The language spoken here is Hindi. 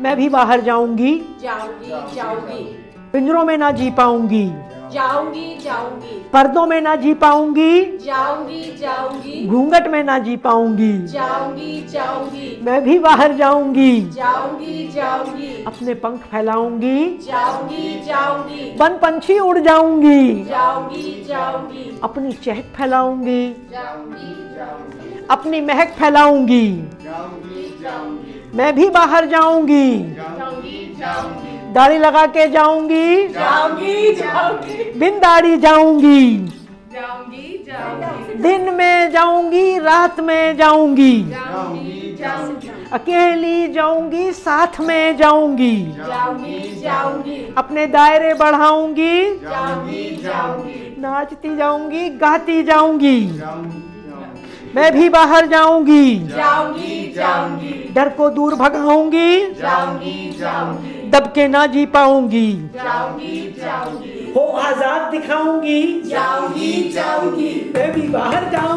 मैं भी बाहर जाऊँगी। जाऊँगी जाऊँगी। पिंजरों में ना जी पाऊँगी। जाऊँगी जाऊँगी। पर्दों में ना जी पाऊँगी। जाऊँगी जाऊँगी। घूंघट में ना जी पाऊँगी। जाऊँगी जाऊँगी। मैं भी बाहर जाऊँगी। जाऊँगी जाऊँगी। अपने पंख फैलाऊँगी। जाऊँगी जाऊँगी। बन पंछी उड़ जाऊँगी। जाऊँगी जाऊँगी। अपनी चहक फैलाऊँगी। जाऊँगी जाऊँगी। अपनी महक फैलाऊँगी। मैं भी बाहर जाऊँगी। जाऊँगी जाऊँगी। दाढ़ी लगा के जाऊँगी। जाऊँगी जाऊँगी। बिन दाढ़ी जाऊँगी। जाऊँगी जाऊँगी। दिन में जाऊँगी रात में जाऊँगी। जाऊँगी जाऊँगी। अकेली जाऊँगी साथ में जाऊँगी। जाऊँगी जाऊँगी। अपने दायरे बढ़ाऊँगी। जाऊँगी जाऊँगी। नाचती जाऊँगी गाती जाऊँगी। मैं भी बाहर जाऊँगी। जाऊँगी जाऊँगी। डर को दूर भगाऊँगी। जाऊँगी जाऊँगी। दब के ना जी पाऊँगी। जाऊँगी जाऊँगी। हो आज़ाद दिखाऊँगी। जाऊँगी जाऊँगी। मैं भी बाहर जाऊँगी